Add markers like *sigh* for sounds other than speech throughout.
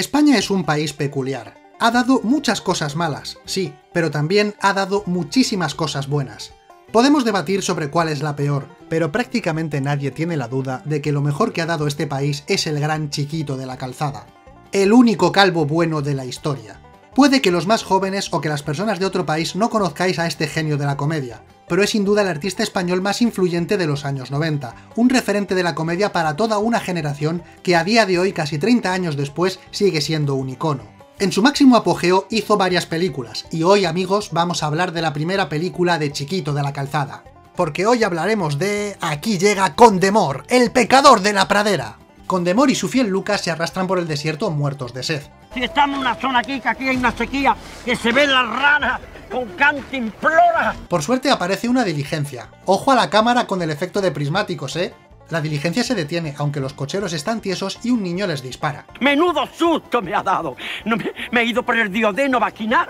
España es un país peculiar. Ha dado muchas cosas malas, sí, pero también ha dado muchísimas cosas buenas. Podemos debatir sobre cuál es la peor, pero prácticamente nadie tiene la duda de que lo mejor que ha dado este país es el gran chiquito de la calzada. El único calvo bueno de la historia. Puede que los más jóvenes o que las personas de otro país no conozcáis a este genio de la comedia, pero es sin duda el artista español más influyente de los años 90, un referente de la comedia para toda una generación que a día de hoy, casi 30 años después, sigue siendo un icono. En su máximo apogeo hizo varias películas, y hoy amigos vamos a hablar de la primera película de Chiquito de la Calzada. Porque hoy hablaremos de... Aquí llega Condemor, el pecador de la pradera. Condemor y su fiel Lucas se arrastran por el desierto muertos de sed. Si estamos en una zona aquí, que aquí hay una sequía, que se ven las ranas con cantimplora. Por suerte aparece una diligencia. Ojo a la cámara con el efecto de prismáticos, ¿eh? La diligencia se detiene, aunque los cocheros están tiesos y un niño les dispara. Menudo susto me ha dado. No me, me he ido por el diodeno vaquinal.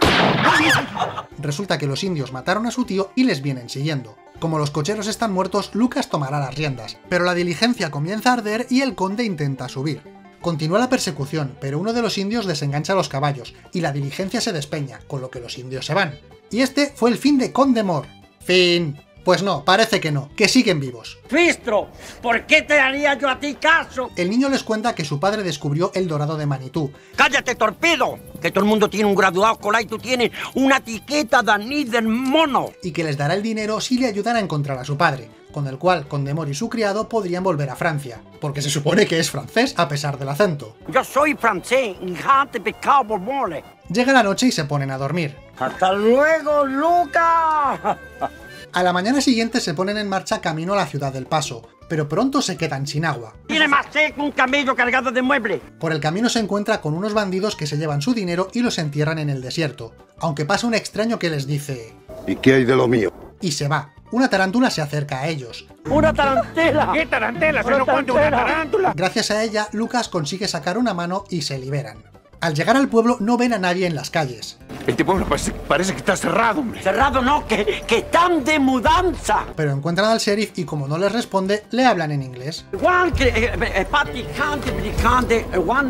Resulta que los indios mataron a su tío y les vienen siguiendo. Como los cocheros están muertos, Lucas tomará las riendas, pero la diligencia comienza a arder y el conde intenta subir. Continúa la persecución, pero uno de los indios desengancha los caballos, y la diligencia se despeña, con lo que los indios se van. Y este fue el fin de Condemor. Fin. Pues no, parece que no, que siguen vivos. Fistro, ¿por qué te haría yo a ti caso? El niño les cuenta que su padre descubrió el dorado de Manitú. ¡Cállate, torpedo! Que todo el mundo tiene un graduado escolar y tú tienes una etiqueta de anís del mono. Y que les dará el dinero si le ayudan a encontrar a su padre, con el cual Condemor y su criado podrían volver a Francia, porque se supone que es francés a pesar del acento. Yo soy francés, hija de pecado mole. Llega la noche y se ponen a dormir. ¡Hasta luego, Luca! *laughs* A la mañana siguiente se ponen en marcha camino a la ciudad del Paso, pero pronto se quedan sin agua. Tiene más sed que un camello cargado de muebles. Por el camino se encuentra con unos bandidos que se llevan su dinero y los entierran en el desierto, aunque pasa un extraño que les dice... ¿Y qué hay de lo mío? Y se va. Una tarántula se acerca a ellos. ¡Una tarantela! ¿Qué tarantela? Se no cuenta una tarántula. Gracias a ella, Lucas consigue sacar una mano y se liberan. Al llegar al pueblo no ven a nadie en las calles, Este pueblo parece, parece que está cerrado, hombre. Cerrado no, que, que están de mudanza. pero encuentran al sheriff y como no les responde, le hablan en inglés. Eh, eh, eh,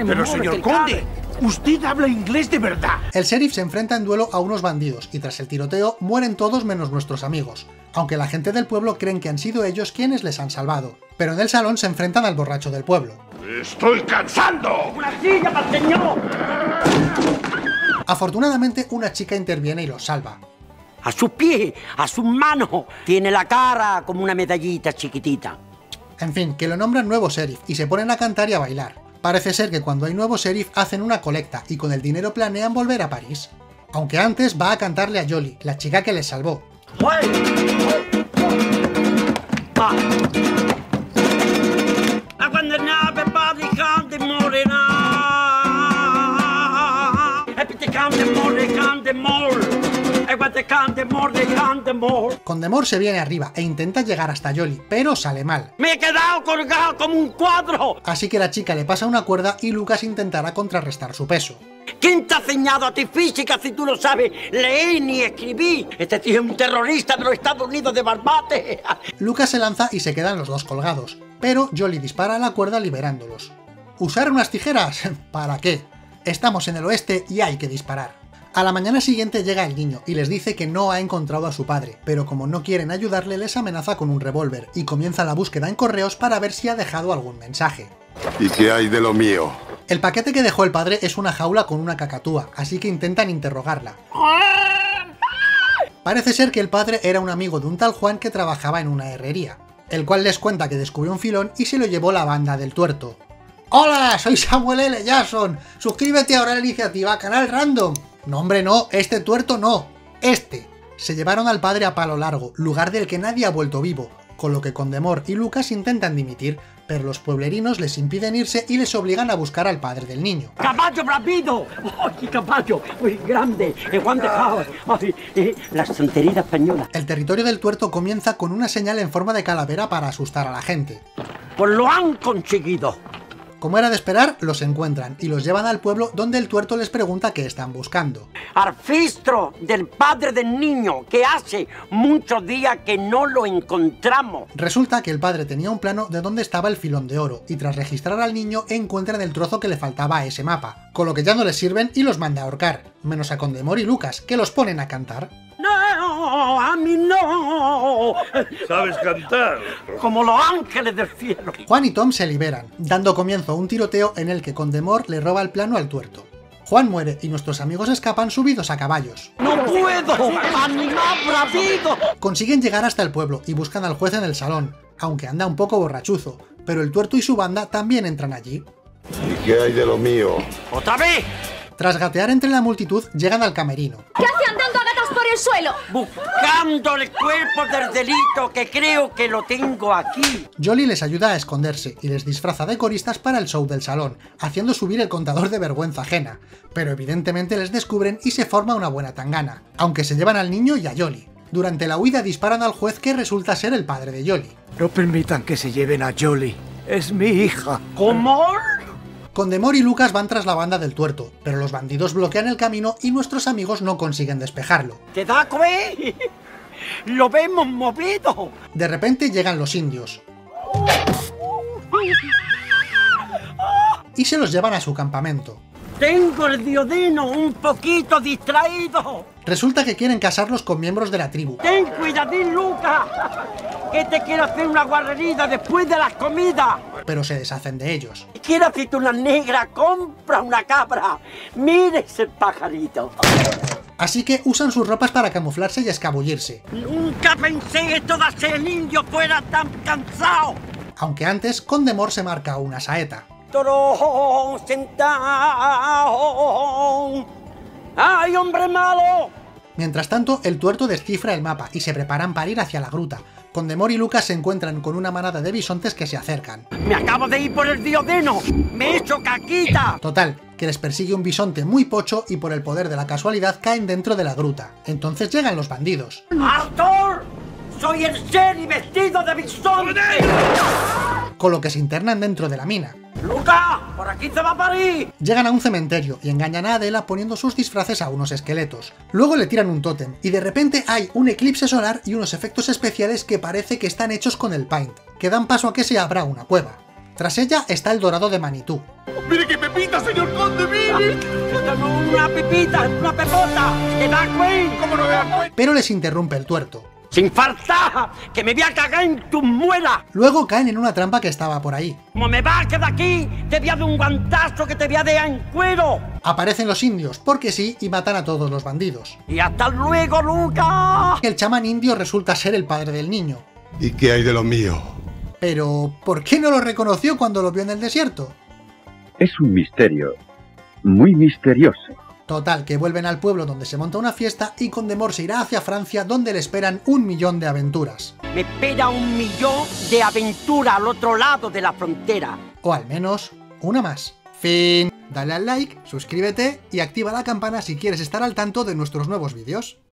Pero señor conde, usted habla inglés de verdad. El sheriff se enfrenta en duelo a unos bandidos y tras el tiroteo mueren todos menos nuestros amigos, aunque la gente del pueblo creen que han sido ellos quienes les han salvado. Pero en el salón se enfrentan al borracho del pueblo. ¡Estoy cansando! ¡Una silla para el señor! Afortunadamente una chica interviene y los salva. A sus pies, a sus manos. Tiene la cara como una medallita chiquitita. En fin, que lo nombran nuevo sheriff y se ponen a cantar y a bailar. Parece ser que cuando hay nuevo sheriff hacen una colecta y con el dinero planean volver a París. Aunque antes va a cantarle a Jolly, la chica que les salvó. E more, more. Condemor se viene arriba e intenta llegar hasta Jolly, pero sale mal. Me he quedado colgado como un cuadro. Así que la chica le pasa una cuerda y Lucas intentará contrarrestar su peso. ¿Quién te ha enseñado a ti física si tú no sabes leer ni escribir? Este tío es un terrorista de los Estados Unidos de Barbate. *laughs* Lucas se lanza y se quedan los dos colgados, pero Jolly dispara a la cuerda liberándolos. ¿Usar unas tijeras? *laughs* ¿Para qué? Estamos en el oeste y hay que disparar. A la mañana siguiente llega el niño y les dice que no ha encontrado a su padre, pero como no quieren ayudarle les amenaza con un revólver y comienza la búsqueda en correos para ver si ha dejado algún mensaje. ¿Y qué hay de lo mío? El paquete que dejó el padre es una jaula con una cacatúa, así que intentan interrogarla. Parece ser que el padre era un amigo de un tal Juan que trabajaba en una herrería, el cual les cuenta que descubrió un filón y se lo llevó la banda del tuerto. ¡Hola! Soy Samuel L. Jackson. Suscríbete ahora a la iniciativa Canal Random. No, hombre, no. Este tuerto no. Este. Se llevaron al padre a Palo Largo, lugar del que nadie ha vuelto vivo, con lo que Condemor y Lucas intentan dimitir, pero los pueblerinos les impiden irse y les obligan a buscar al padre del niño. ¡Caballo bravido! ¡Ay, caballo! ¡Muy grande! ¡El Juan de! ¡Ay, eh, la santería española! El territorio del tuerto comienza con una señal en forma de calavera para asustar a la gente. Pues lo han conseguido. Como era de esperar, los encuentran y los llevan al pueblo donde el tuerto les pregunta qué están buscando. Arfistro del padre del niño, que hace muchos días que no lo encontramos. Resulta que el padre tenía un plano de dónde estaba el filón de oro, y tras registrar al niño encuentran el trozo que le faltaba a ese mapa, con lo que ya no les sirven y los manda a ahorcar, menos a Condemor y Lucas, que los ponen a cantar. A mí no. ¿Sabes cantar? Como los ángeles del cielo. Juan y Tom se liberan, dando comienzo a un tiroteo en el que Condemor le roba el plano al tuerto. Juan muere y nuestros amigos escapan subidos a caballos. No puedo, animal bravido. Consiguen llegar hasta el pueblo y buscan al juez en el salón, aunque anda un poco borrachuzo, pero el tuerto y su banda también entran allí. ¿Y qué hay de lo mío? ¿Otra vez? Tras gatear entre la multitud, llegan al camerino. ¿Qué hace andando a gatas por el suelo? Buscando el cuerpo del delito que creo que lo tengo aquí. Jolly les ayuda a esconderse y les disfraza de coristas para el show del salón, haciendo subir el contador de vergüenza ajena, pero evidentemente les descubren y se forma una buena tangana, aunque se llevan al niño y a Jolly. Durante la huida disparan al juez que resulta ser el padre de Jolly. No permitan que se lleven a Jolly. Es mi hija. ¿Cómo? Condemor y Lucas van tras la banda del tuerto, pero los bandidos bloquean el camino y nuestros amigos no consiguen despejarlo. ¿Te da? *laughs* Lo vemos movido. De repente llegan los indios. Y se los llevan a su campamento. Tengo el diodeno un poquito distraído. Resulta que quieren casarlos con miembros de la tribu, Ten cuidadín, Lucas. Que te quiero hacer una guarrería después de las comidas. Pero se deshacen de ellos. Quiero hacerte una negra, compra una cabra. Mire ese pajarito. Así que usan sus ropas para camuflarse y escabullirse, Nunca pensé que todo el indio fuera tan cansado. aunque antes Condemor se marca una saeta. Torón sentado. ¡Ay, hombre malo! Mientras tanto, el tuerto descifra el mapa y se preparan para ir hacia la gruta. Condemor y Lucas se encuentran con una manada de bisontes que se acercan. Me acabo de ir por el diodeno. Me he hecho caquita. Total, que les persigue un bisonte muy pocho y por el poder de la casualidad caen dentro de la gruta. Entonces llegan los bandidos. ¡Arthur! Soy el Sherry vestido de bisonte. con lo que se internan dentro de la mina. ¡Lucas! ¡Por aquí se va a París! Llegan a un cementerio y engañan a Adela poniendo sus disfraces a unos esqueletos. Luego le tiran un tótem y de repente hay un eclipse solar y unos efectos especiales que parece que están hechos con el paint, que dan paso a que se abra una cueva. Tras ella está el dorado de Manitú. ¡Mire qué pepita, señor conde, mire! Una pipita, una pepota. ¿Te da cuenta? ¿Cómo no me da cuenta? Pero les interrumpe el tuerto. Sin falta, que me voy a cagar en tus muelas. Luego caen en una trampa que estaba por ahí. Como me bajes de aquí, te voy a dar un guantazo que te voy a dejar en cuero. Aparecen los indios, porque sí, y matan a todos los bandidos. Y hasta luego, Lucas. El chamán indio resulta ser el padre del niño. ¿Y qué hay de lo mío? Pero, ¿por qué no lo reconoció cuando lo vio en el desierto? Es un misterio, muy misterioso. Total, que vuelven al pueblo donde se monta una fiesta y Condemor se irá hacia Francia donde le esperan un millón de aventuras. Me espera un millón de aventuras al otro lado de la frontera. O al menos, una más. Fin. Dale al like, suscríbete y activa la campana si quieres estar al tanto de nuestros nuevos vídeos.